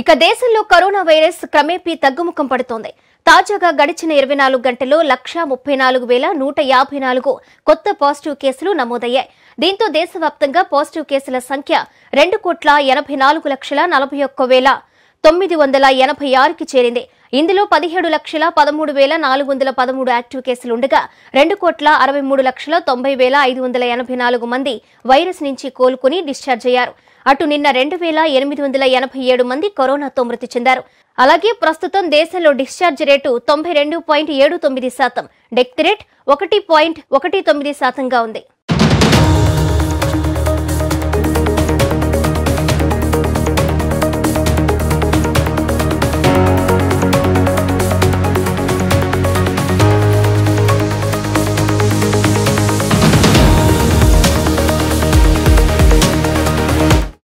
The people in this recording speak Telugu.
ఇక దేశంలో కరోనా వైరస్ క్రమేపీ తగ్గుముఖం పడుతోంది. తాజాగా గడిచిన ఇరవై నాలుగు గంటల్లో లక్షా ముప్పై నాలుగు వేల నూట యాభై నాలుగు కొత్త పాజిటివ్ కేసులు నమోదయ్యాయి. దీంతో దేశవ్యాప్తంగా పాజిటివ్ కేసుల సంఖ్య రెండు కోట్ల ఎనభై నాలుగు లక్షల నలభై ఒక్క వేల తొమ్మిది వందల ఎనభై ఆరుకి చేరింది. ఇందులో పదిహేడు లక్షల పదమూడు వేల నాలుగు వందల పదమూడు యాక్టివ్ కేసులు ఉండగా రెండు కోట్ల అరవై మూడు లక్షల తొంభై వేల ఐదు వందల ఎనభై నాలుగు మంది వైరస్ నుంచి కోలుకుని డిశ్చార్జ్ అయ్యారు. అటు నిన్న రెండు వేల ఎనిమిది వందల ఎనభై ఏడు మంది కరోనాతో మృతి చెందారు. అలాగే ప్రస్తుతం దేశంలో డిశ్చార్జ్ రేటు తొంభై రెండు పాయింట్ ఏడు తొమ్మిది శాతం డెత్ రేట్ ఒకటి పాయింట్ ఒకటి తొమ్మిది శాతంగా ఉంది.